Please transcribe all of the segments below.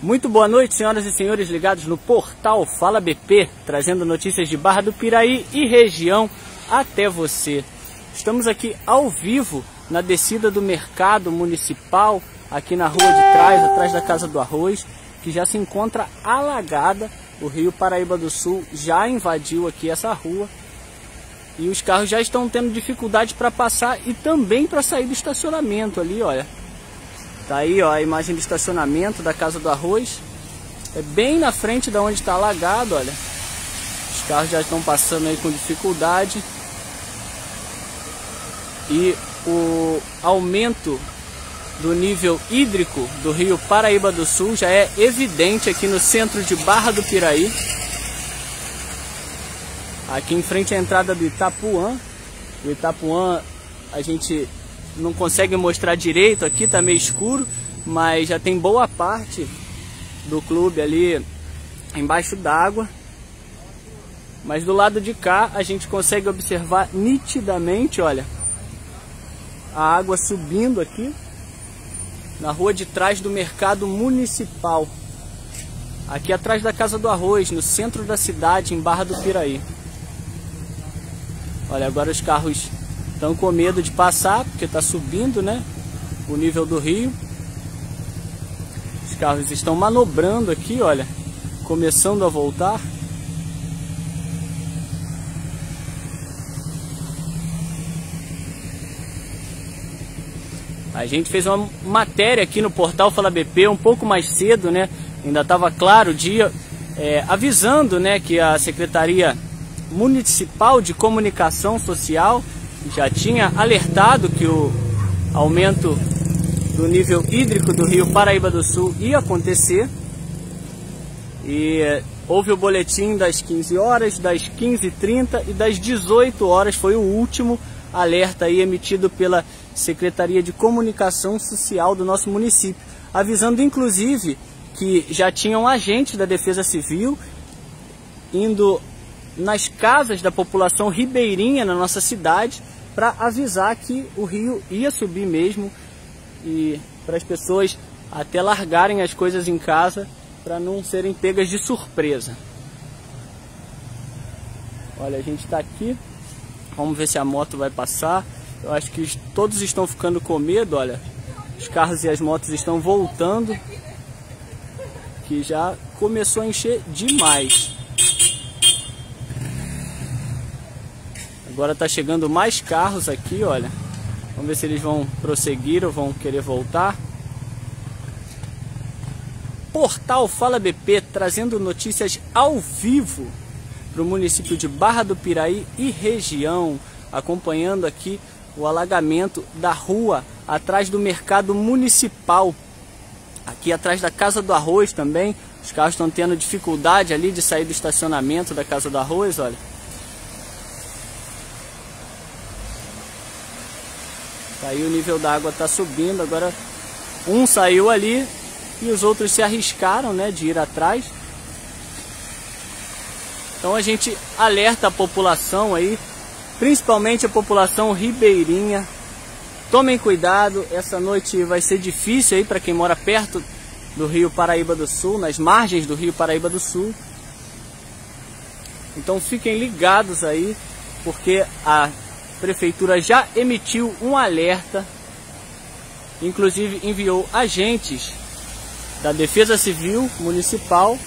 Muito boa noite, senhoras e senhores ligados no portal Fala BP, trazendo notícias de Barra do Piraí e região até você. Estamos aqui ao vivo na descida do mercado municipal, aqui na rua de trás, atrás da Casa do Arroz, que já se encontra alagada. O rio Paraíba do Sul já invadiu aqui essa rua e os carros já estão tendo dificuldade para passar e também para sair do estacionamento ali, olha. Tá aí ó, a imagem do estacionamento da Casa do Arroz. É bem na frente da onde está alagado, olha. Os carros já estão passando aí com dificuldade. E o aumento do nível hídrico do rio Paraíba do Sul já é evidente aqui no centro de Barra do Piraí. Aqui em frente à entrada do Itapuã. O Itapuã a gente não consegue mostrar direito aqui, tá meio escuro, mas já tem boa parte do clube ali embaixo d'água. Mas do lado de cá a gente consegue observar nitidamente, olha, a água subindo aqui na rua de trás do mercado municipal. Aqui atrás da Casa do Arroz, no centro da cidade, em Barra do Piraí. Olha, agora os carros estão com medo de passar, porque está subindo, né? O nível do rio. Os carros estão manobrando aqui, olha, começando a voltar. A gente fez uma matéria aqui no portal Fala BP um pouco mais cedo, né? Ainda estava claro o dia, é, avisando, né, que a Secretaria Municipal de Comunicação Social já tinha alertado que o aumento do nível hídrico do rio Paraíba do Sul ia acontecer. E houve o boletim das 15 horas, das 15h30 e das 18 horas, foi o último alerta aí emitido pela Secretaria de Comunicação Social do nosso município, avisando inclusive que já tinham agentes da Defesa Civil indo nas casas da população ribeirinha na nossa cidade para avisar que o rio ia subir mesmo e para as pessoas até largarem as coisas em casa para não serem pegas de surpresa. Olha, a gente está aqui, vamos ver se a moto vai passar. Eu acho que todos estão ficando com medo, olha. Os carros e as motos estão voltando, que já começou a encher demais. Agora está chegando mais carros aqui, olha. Vamos ver se eles vão prosseguir ou vão querer voltar. Portal Fala BP trazendo notícias ao vivo para o município de Barra do Piraí e região, acompanhando aqui o alagamento da rua atrás do mercado municipal. Aqui atrás da Casa do Arroz também, os carros estão tendo dificuldade ali de sair do estacionamento da Casa do Arroz, olha. Aí o nível da água está subindo, agora um saiu ali e os outros se arriscaram né, de ir atrás. Então a gente alerta a população aí, principalmente a população ribeirinha. Tomem cuidado, essa noite vai ser difícil aí para quem mora perto do Rio Paraíba do Sul, nas margens do Rio Paraíba do Sul. Então fiquem ligados aí, porque prefeitura já emitiu um alerta, inclusive enviou agentes da Defesa Civil Municipal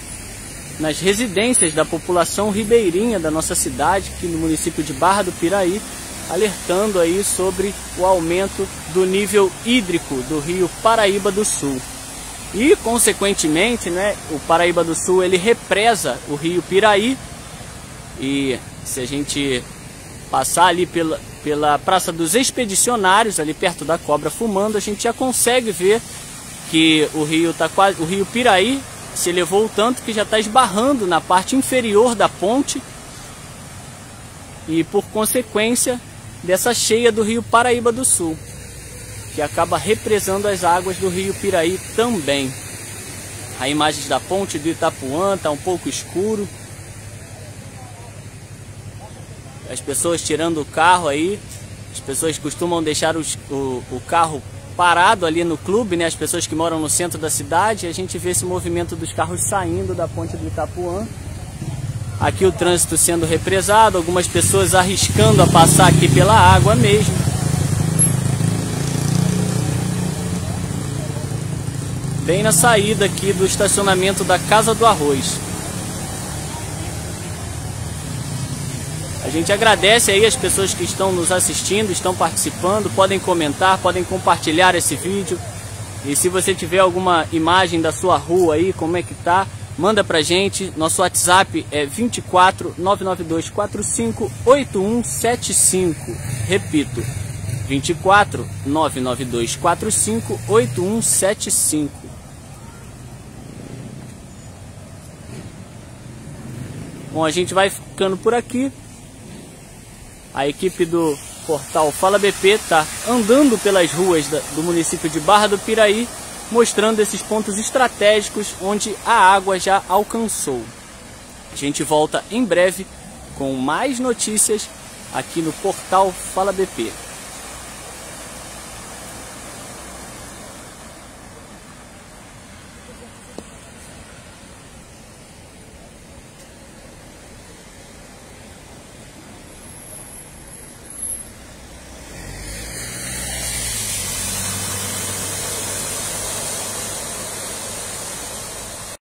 nas residências da população ribeirinha da nossa cidade, aqui no município de Barra do Piraí, alertando aí sobre o aumento do nível hídrico do rio Paraíba do Sul. E, consequentemente, né, o Paraíba do Sul ele represa o rio Piraí. E se a gente passar ali pela, pela Praça dos Expedicionários, ali perto da Cobra Fumando, a gente já consegue ver que o rio tá quase, o rio Piraí se elevou tanto que já está esbarrando na parte inferior da ponte e por consequência dessa cheia do rio Paraíba do Sul, que acaba represando as águas do rio Piraí também. A imagem da ponte do Itapuã está um pouco escuro, as pessoas tirando o carro aí, as pessoas costumam deixar os, o, o carro parado ali no clube, né? As pessoas que moram no centro da cidade, a gente vê esse movimento dos carros saindo da ponte do Itapuã. Aqui o trânsito sendo represado, algumas pessoas arriscando a passar aqui pela água mesmo. Bem na saída aqui do estacionamento da Casa do Arroz. A gente agradece aí as pessoas que estão nos assistindo, estão participando, podem comentar, podem compartilhar esse vídeo. E se você tiver alguma imagem da sua rua aí, como é que tá, manda pra gente. Nosso WhatsApp é 24 992 45 8175. Repito, 24 992 45 8175. Bom, a gente vai ficando por aqui. A equipe do portal Fala BP está andando pelas ruas do município de Barra do Piraí, mostrando esses pontos estratégicos onde a água já alcançou. A gente volta em breve com mais notícias aqui no portal Fala BP.